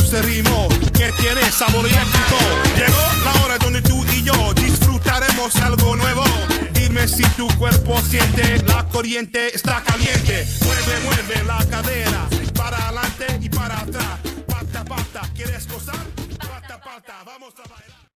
dulce ritmo que tiene sabor y actitud. Llegó la hora donde tú y yo disfrutaremos algo nuevo. Dime si tu cuerpo siente la corriente está caliente. Mueve, mueve